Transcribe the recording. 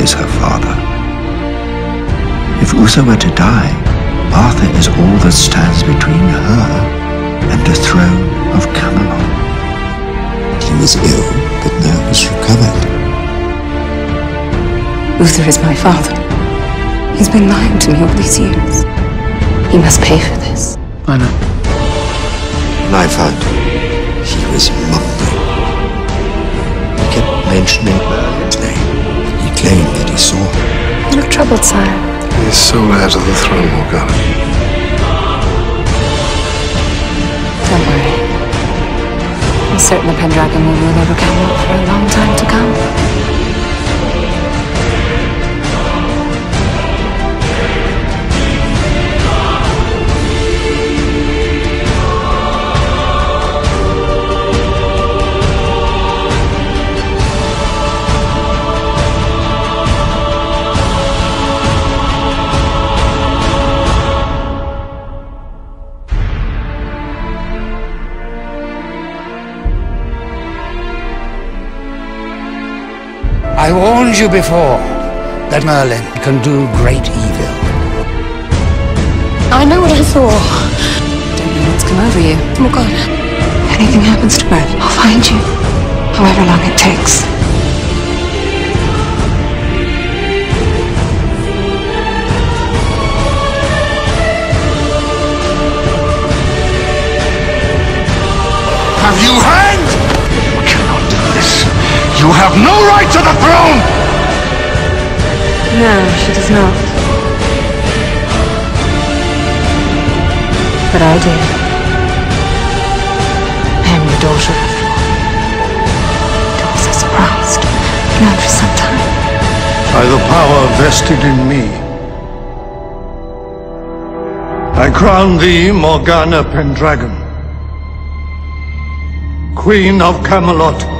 is her father. If Uther were to die, Arthur is all that stands between her and the throne of Camelot. He was ill, but now he's recovered. Uther is my father. He's been lying to me all these years. He must pay for this. I know. And I found he was mumbling. You look troubled, sire. His sole heir to the throne, Morgana. Don't worry. I'm certain the Pendragon will rule over Camelot for a long time to come. I warned you before that Merlin can do great evil. I know what I saw. Don't know what's come over you. Oh, Morgana. Anything happens to Merlin, I'll find you. However long it takes. Have you heard? You have no right to the throne! No, she does not. But I do. I am your daughter. Don't be so surprised. I've known for some time. By the power vested in me, I crown thee, Morgana Pendragon, Queen of Camelot